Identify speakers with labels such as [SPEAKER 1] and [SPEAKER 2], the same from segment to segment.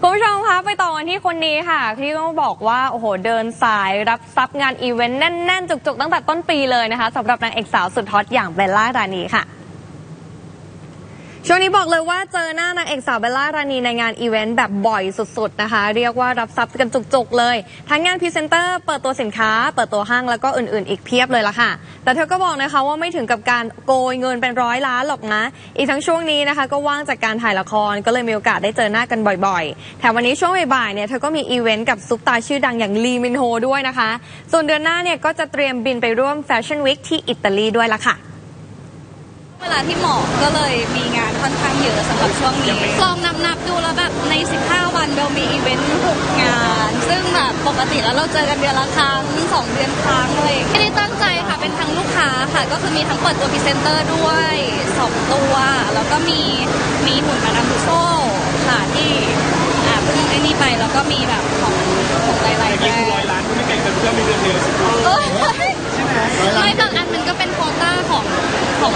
[SPEAKER 1] คุณผู้ชมคะไปต่อกันที่คนนี้ค่ะที่ต้องบอกว่าโอ้โหเดินสายรับทรัพย์งานอีเวนต์แน่น ๆ จุก ๆ ตั้งแต่ต้นปีเลยนะคะสำหรับนางเอกสาวสุดฮอตอย่างเบลล่าราณีค่ะ ช่วงนี้บอกเลยว่าเจอหน้านางเอกสาวเบลล่าราณีในงานอีเวนต์แบบบ่อยสุด ๆ นะคะ เรียกว่ารับทรัพย์กันจุก ๆ เลย ทั้งงานพรีเซนเตอร์ เปิดตัวสินค้า เปิดตัวห้างแล้วก็อื่น ๆ อีกเพียบเลยล่ะค่ะ แต่เธอก็บอกนะคะว่าไม่ถึงกับการโกยเงินเป็นร้อยล้านหรอกนะ อีกทั้งช่วงนี้นะคะ ก็ว่างจากการถ่ายละครก็เลยมีโอกาสได้เจอหน้ากันบ่อยๆแถมวันนี้ช่วงบ่ายๆเนี่ยเธอก็มีอีเวนต์กับซุปตาร์ชื่อดังอย่างลีมินโฮด้วยนะคะ ส่วนเดือนหน้าเนี่ยก็จะเตรียมบินไปร่วม fashion week ที่อิตาลีด้วยละค่ะ
[SPEAKER 2] เวลาที่เหมาะก็เลยมีงาน ค่อนข้างเยอะสำหรับช่วงนี้ลองนับนับๆดูแล้วแบบใน 15 วันเบลล์มีอีเวนต์6งาน ซึ่งแบบปกติแล้วเราเจอกันเดือนละครั้ง2เดือนครั้งเลยไม่ได้ตั้งใจค่ะเป็นทั้งลูกค้าค่ะ ก็คือมีทั้งเปิดตัวพรีเซนเตอร์ด้วย 2 ตัว แล้วก็มีมีหุ่นมาดามทูโซ่ค่ะที่อ่าเพิ่งไอ้นี่ไปแล้วก็มีแบบของของหลายๆแบร
[SPEAKER 3] นี่คือร้อยล้านไม่เก่งแต่เพื่อนมีเดือนเดียวสิ
[SPEAKER 2] เอ้ยไม่บางอันมันก็เป็นโควต้าของของ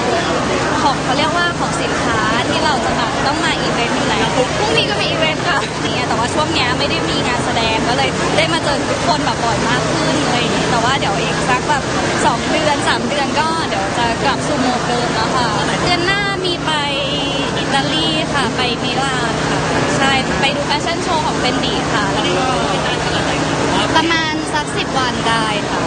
[SPEAKER 2] ของเขาเรียกว่าของสินค้าที่ เราจะแบบต้องมาอีเวนต์อยู่แล้วพรุ่งนี้ก็มีอีเวนต์ค่ะเงี้ยแต่ว่าช่วงเนี้ยไม่ได้มีงานแสดงก็เลยได้มาเจอทุกคนแบบบ่อยมากขึ้นอะไรอย่างเงี้ยแต่ว่าเดี๋ยวอีกสักแบบสองเดือนสามเดือนก็เดี๋ยวจะกลับสู่โหมดเดิมแล้วค่ะเดือนหน้ามีไปอิตาลีค่ะไปมิลานค่ะใช่ไปดูแฟชั่นโชว์ของเฟนดีค่ะแล้วก็ประมาณสักสิบวันได้ค่ะ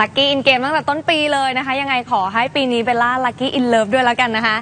[SPEAKER 1] lucky in game ตั้งแต่ต้นปีเลยนะคะ ยังไงขอให้ปีนี้เบลล่า lucky in love ด้วยแล้วกันนะคะ